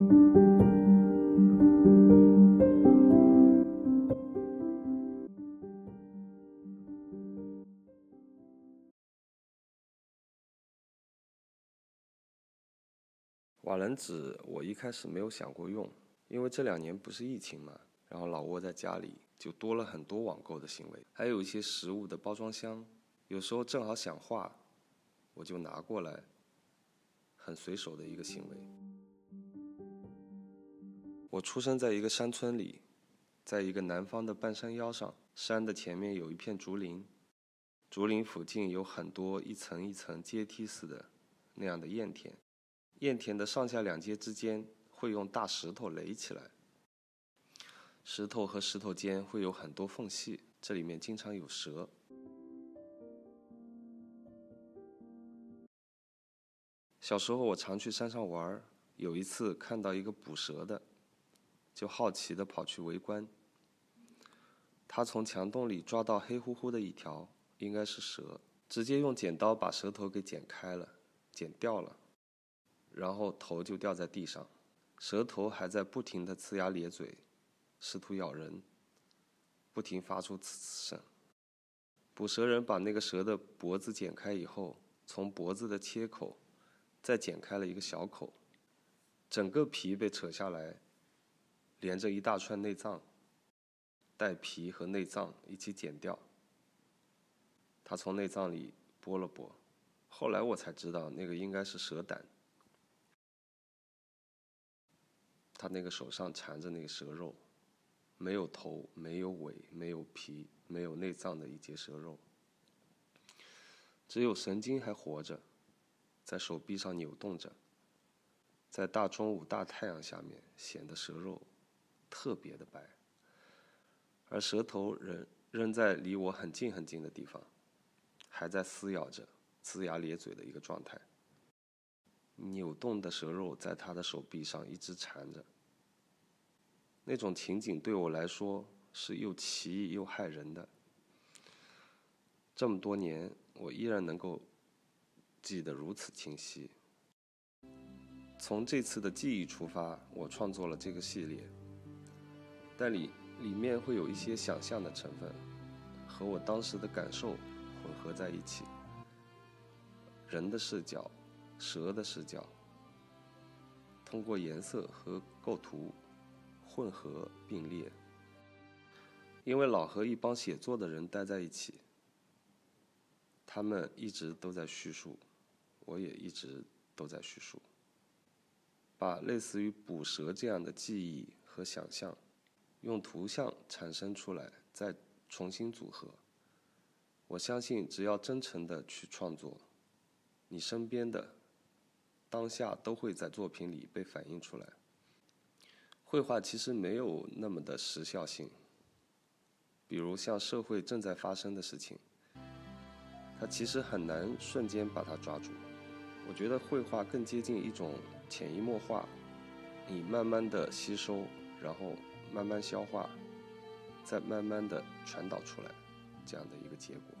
瓦楞纸我一开始没有想过用，因为这两年不是疫情嘛，然后老窝在家里，就多了很多网购的行为，还有一些食物的包装箱，有时候正好想画，我就拿过来，很随手的一个行为。我出生在一个山村里，在一个南方的半山腰上，山的前面有一片竹林，竹林附近有很多一层一层阶梯似的那样的堰田。堰田的上下两阶之间会用大石头垒起来，石头和石头间会有很多缝隙，这里面经常有蛇。小时候我常去山上玩，有一次看到一个捕蛇的，就好奇的跑去围观。他从墙洞里抓到黑乎乎的一条，应该是蛇，直接用剪刀把蛇头给剪开了，剪掉了。然后头就掉在地上，蛇头还在不停的呲牙咧嘴，试图咬人，不停发出呲呲声。捕蛇人把那个蛇的脖子剪开以后，从脖子的切口再剪开了一个小口，整个皮被扯下来，连着一大串内脏，带皮和内脏一起剪掉。他从内脏里剥了剥，后来我才知道那个应该是蛇胆。他那个手上缠着那个蛇肉，没有头，没有尾，没有皮，没有内脏的一截蛇肉，只有神经还活着，在手臂上扭动着，在大中午大太阳下面显得蛇肉特别的白，而舌头仍仍在离我很近很近的地方，还在撕咬着，呲牙咧嘴的一个状态。扭动的蛇肉在他的手臂上一直缠着，那种情景对我来说是又奇异又骇人的。这么多年，我依然能够记得如此清晰。从这次的记忆出发，我创作了这个系列，但里里面会有一些想象的成分，和我当时的感受混合在一起，人的视角。蛇的视角，通过颜色和构图混合并列。因为老和一帮写作的人待在一起，他们一直都在叙述，我也一直都在叙述，把类似于捕蛇这样的记忆和想象，用图像产生出来，再重新组合。我相信，只要真诚的去创作，你身边的。当下都会在作品里被反映出来。绘画其实没有那么的时效性，比如像社会正在发生的事情，它其实很难瞬间把它抓住。我觉得绘画更接近一种潜移默化，你慢慢的吸收，然后慢慢消化，再慢慢的传导出来，这样的一个结果。